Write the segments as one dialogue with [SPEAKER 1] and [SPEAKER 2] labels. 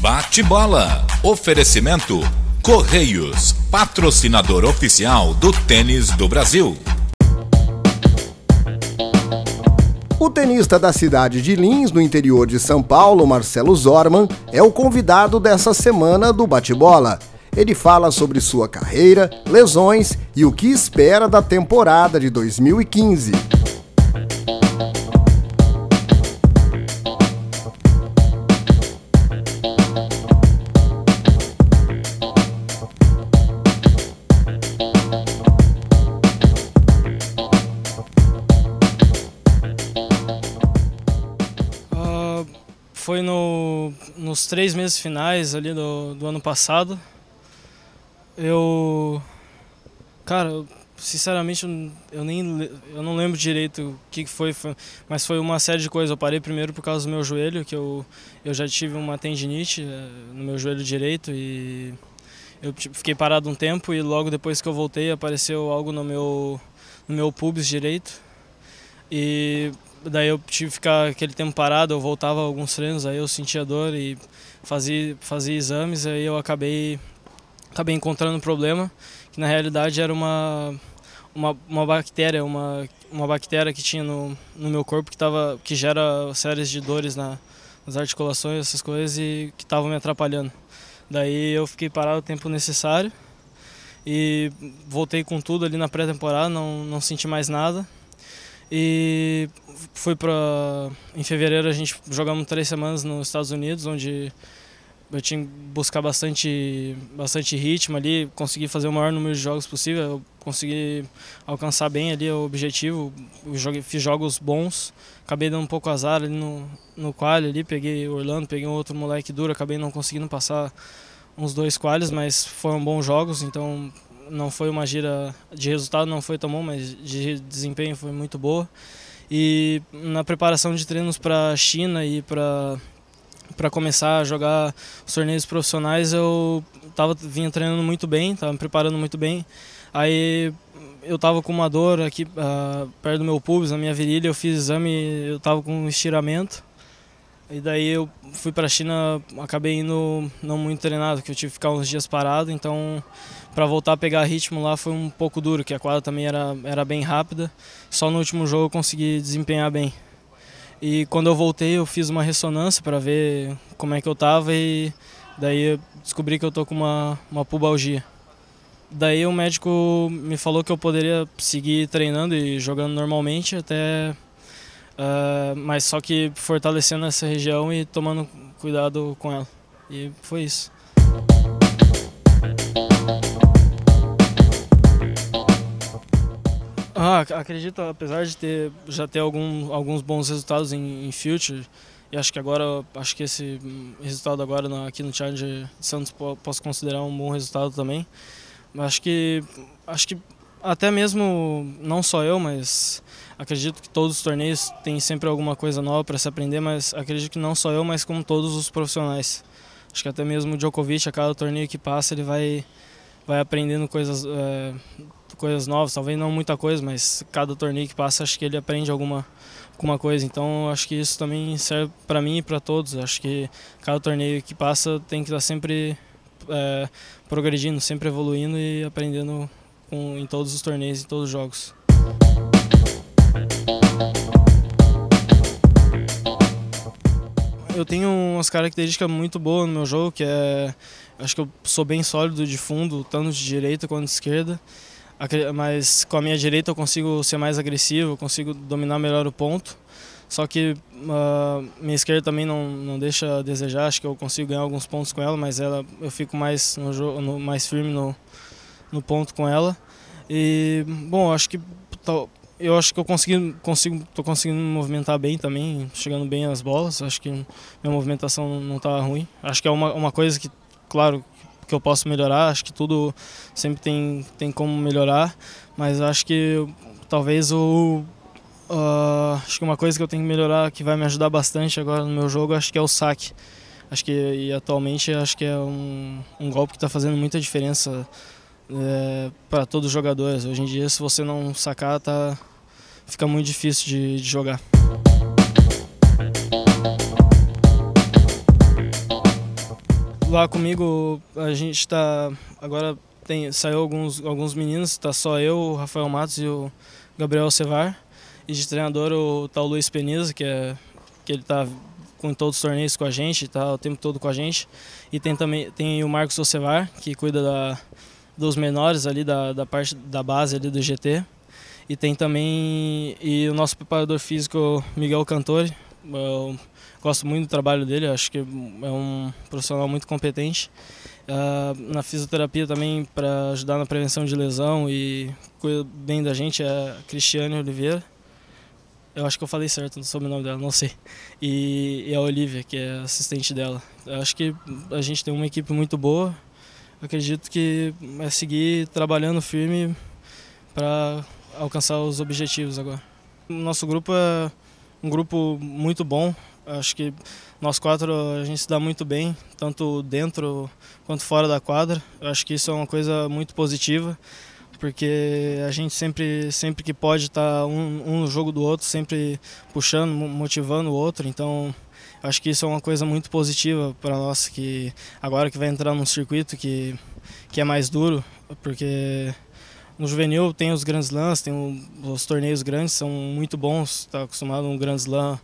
[SPEAKER 1] Bate bola. Oferecimento Correios, patrocinador oficial do tênis do Brasil.
[SPEAKER 2] O tenista da cidade de Lins, no interior de São Paulo, Marcelo Zorman, é o convidado dessa semana do Bate-Bola. Ele fala sobre sua carreira, lesões e o que espera da temporada de 2015.
[SPEAKER 3] Três meses finais ali do, do ano passado. Eu. Cara, sinceramente eu nem eu não lembro direito o que foi, foi, mas foi uma série de coisas. Eu parei primeiro por causa do meu joelho, que eu, eu já tive uma tendinite eh, no meu joelho direito e eu fiquei parado um tempo e logo depois que eu voltei apareceu algo no meu no meu pubis direito. E daí eu tive que ficar aquele tempo parado, eu voltava alguns treinos, aí eu sentia dor e fazia, fazia exames, aí eu acabei, acabei encontrando um problema, que na realidade era uma, uma, uma bactéria, uma, uma bactéria que tinha no, no meu corpo que, tava, que gera séries de dores na, nas articulações, essas coisas, e que estavam me atrapalhando. Daí eu fiquei parado o tempo necessário e voltei com tudo ali na pré-temporada, não, não senti mais nada. E fui para em fevereiro a gente jogamos três semanas nos Estados Unidos, onde eu tinha que buscar bastante bastante ritmo ali, consegui fazer o maior número de jogos possível, eu consegui alcançar bem ali o objetivo, eu joguei, fiz jogos bons, acabei dando um pouco azar ali no no quali ali, peguei Orlando, peguei um outro moleque duro, acabei não conseguindo passar uns dois quales, mas foram bons jogos, então não foi uma gira de resultado, não foi tão bom, mas de desempenho foi muito boa. E na preparação de treinos para a China e para para começar a jogar os torneios profissionais, eu tava vinha treinando muito bem, estava me preparando muito bem. Aí eu tava com uma dor aqui uh, perto do meu pubis, na minha virilha, eu fiz exame, eu tava com um estiramento. E daí eu fui para a China, acabei indo não muito treinado, que eu tive que ficar uns dias parado, então para voltar a pegar ritmo lá foi um pouco duro, que a quadra também era, era bem rápida. Só no último jogo eu consegui desempenhar bem. E quando eu voltei eu fiz uma ressonância para ver como é que eu tava e daí descobri que eu tô com uma, uma pubalgia. Daí o médico me falou que eu poderia seguir treinando e jogando normalmente até Uh, mas só que fortalecendo essa região e tomando cuidado com ela. E foi isso. Ah, acredito, apesar de ter já ter algum, alguns bons resultados em, em Future, e acho que agora, acho que esse resultado agora aqui no Challenger de Santos posso considerar um bom resultado também. Acho que, acho que até mesmo, não só eu, mas acredito que todos os torneios têm sempre alguma coisa nova para se aprender, mas acredito que não só eu, mas como todos os profissionais. Acho que até mesmo o Djokovic, a cada torneio que passa, ele vai, vai aprendendo coisas, é, coisas novas, talvez não muita coisa, mas cada torneio que passa, acho que ele aprende alguma, alguma coisa. Então, acho que isso também serve para mim e para todos. Acho que cada torneio que passa tem que estar sempre é, progredindo, sempre evoluindo e aprendendo com, em todos os torneios, em todos os jogos. Eu tenho umas características muito boas no meu jogo, que é acho que eu sou bem sólido de fundo, tanto de direita quanto de esquerda. Mas com a minha direita eu consigo ser mais agressivo, consigo dominar melhor o ponto. Só que uh, minha esquerda também não, não deixa a desejar, acho que eu consigo ganhar alguns pontos com ela, mas ela eu fico mais no no, mais firme no, no ponto com ela. E bom, acho que eu acho que eu consegui, consigo, tô conseguindo me movimentar bem também, chegando bem às bolas. Acho que minha movimentação não está ruim. Acho que é uma, uma coisa que, claro, que eu posso melhorar. Acho que tudo sempre tem, tem como melhorar, mas acho que talvez o uh, acho que uma coisa que eu tenho que melhorar que vai me ajudar bastante agora no meu jogo, acho que é o saque. Acho que e atualmente acho que é um, um golpe que está fazendo muita diferença é, para todos os jogadores. Hoje em dia, se você não sacar, tá, fica muito difícil de, de jogar. lá comigo a gente está agora tem saiu alguns alguns meninos, está só eu, o Rafael Matos e o Gabriel Cevar. E de treinador o tal Luiz Peniza, que é que ele está com todos os torneios com a gente, está o tempo todo com a gente. E tem também tem o Marcos Ocevar, que cuida da, dos menores ali da, da parte da base ali do GT. E tem também e o nosso preparador físico Miguel Cantori. Eu gosto muito do trabalho dele, acho que é um profissional muito competente. Uh, na fisioterapia também para ajudar na prevenção de lesão e cuida bem da gente é a Cristiane Oliveira. Eu acho que eu falei certo sobre o nome dela, não sei. E, e a Olivia, que é assistente dela. Eu acho que a gente tem uma equipe muito boa. Acredito que é seguir trabalhando firme para alcançar os objetivos agora. Nosso grupo é um grupo muito bom. Acho que nós quatro a gente se dá muito bem, tanto dentro quanto fora da quadra. Acho que isso é uma coisa muito positiva, porque a gente sempre, sempre que pode estar tá um, um no jogo do outro, sempre puxando, motivando o outro. Então, acho que isso é uma coisa muito positiva para nós que agora que vai entrar num circuito que que é mais duro, porque no juvenil tem os grandes lãs, tem os torneios grandes, são muito bons, está acostumado a um Grand Slam,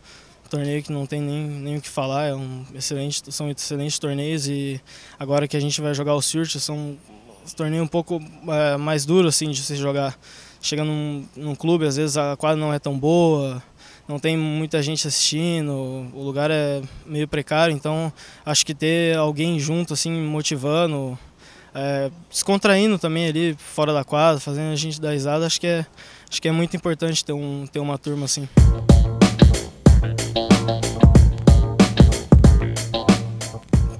[SPEAKER 3] torneio que não tem nem, nem o que falar, é um excelente, são excelentes torneios e agora que a gente vai jogar o Surte, são torneios um pouco é, mais duros assim, de se jogar. Chega num, num clube, às vezes a quadra não é tão boa, não tem muita gente assistindo, o lugar é meio precário, então acho que ter alguém junto, assim, motivando, é, descontraindo também ali fora da quadra, fazendo a gente dar risada, acho que é, acho que é muito importante ter, um, ter uma turma assim.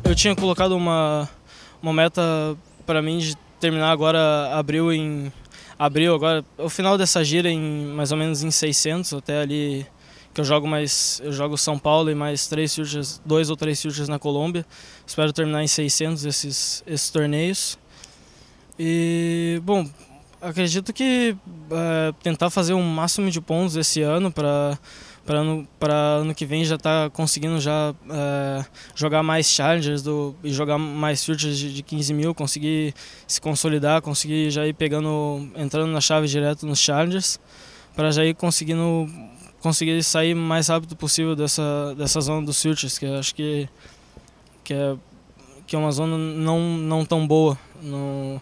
[SPEAKER 3] Eu tinha colocado uma, uma meta para mim de terminar agora abril em abril agora o final dessa gira em mais ou menos em 600 até ali que eu jogo mais eu jogo São Paulo e mais três futures, dois ou três futures na Colômbia. Espero terminar em 600 esses esses torneios. E bom, acredito que é, tentar fazer um máximo de pontos esse ano para para ano, ano que vem já tá conseguindo já é, jogar mais challengers do, e jogar mais futures de, de 15 mil, conseguir se consolidar, conseguir já ir pegando, entrando na chave direto nos challengers, para já ir conseguindo conseguir sair mais rápido possível dessa, dessa zona dos filters, que acho que, que, é, que é uma zona não, não tão boa. No,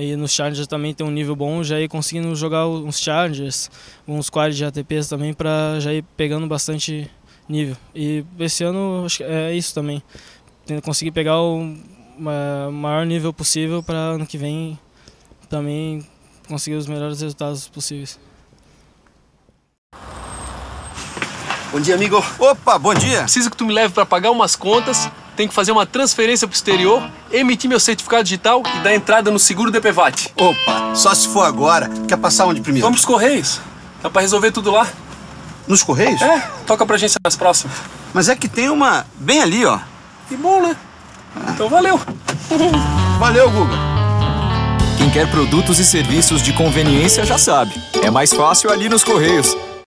[SPEAKER 3] e nos Challengers também tem um nível bom, já ir conseguindo jogar uns Challengers, uns quadros de ATPs também, para já ir pegando bastante nível. E esse ano acho que é isso também, conseguir pegar o maior nível possível para ano que vem também conseguir os melhores resultados possíveis.
[SPEAKER 4] Bom dia, amigo.
[SPEAKER 5] Opa, bom dia.
[SPEAKER 4] Preciso que tu me leve para pagar umas contas, tenho que fazer uma transferência pro exterior, emitir meu certificado digital e dar entrada no seguro DPVAT.
[SPEAKER 5] Opa, só se for agora. Quer passar onde primeiro?
[SPEAKER 4] Vamos pros Correios. Dá pra resolver tudo lá.
[SPEAKER 5] Nos Correios?
[SPEAKER 4] É, toca pra agência mais próxima.
[SPEAKER 5] Mas é que tem uma bem ali, ó.
[SPEAKER 4] Que bom, né? Então valeu.
[SPEAKER 5] valeu, Guga.
[SPEAKER 6] Quem quer produtos e serviços de conveniência já sabe. É mais fácil ali nos Correios.